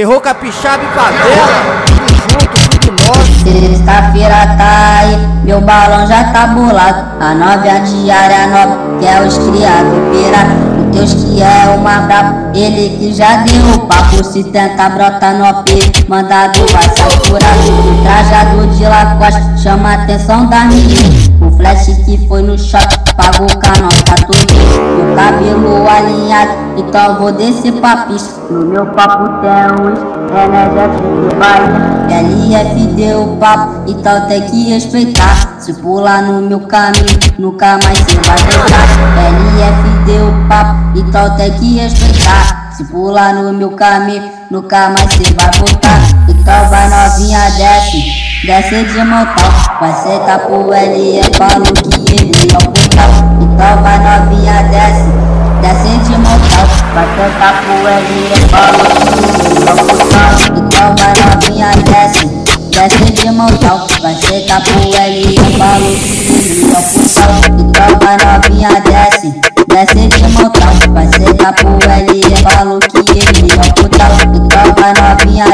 Terror capixaba e favela, tudo junto. Sexta-feira tá aí, meu balão já tá bolado. A nova diária nova, que é os criados pera. O Deus que é uma brabo, ele que já deu o papo. Se tenta brota no AP, mandado vai saturar. Trajado de lacoste, chama a atenção da menina. O flash que foi no shopping, pagou com a nota tudo. Cabelo alinhado, então vou descer pra pista. No meu papo tem uns NSF de Bahia. LF deu o papo, então tem que respeitar. Se pular no meu caminho, nunca mais cê vai voltar. LF deu o papo, então tem que respeitar. Se pular no meu caminho, nunca mais cê vai voltar. Então vai novinha, desce, desce de montão. Vai sentar pro LF, falou que ele é o portal. Então vai novinha, desce, desce de montão. Vai sentar pro LF, falou que ele é o portal. Então vai novinha, desce, desce de montão. Vai sentar pro LF, falou que ele é o portal. Então vai novinha, desce, desce de montão. Vai sentar pro LF, falou que ele é o portal. Então vai novinha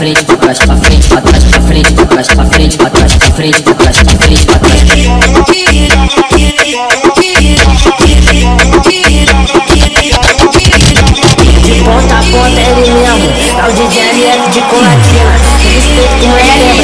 frente, pra trás, pra frente, pra trás, pra frente, pra trás, pra frente, pra trás, pra frente, pra trás, pra frente, pra trás. De ponta a ponta ele mesmo, é o DJ LF de colatina. Respeito com ele,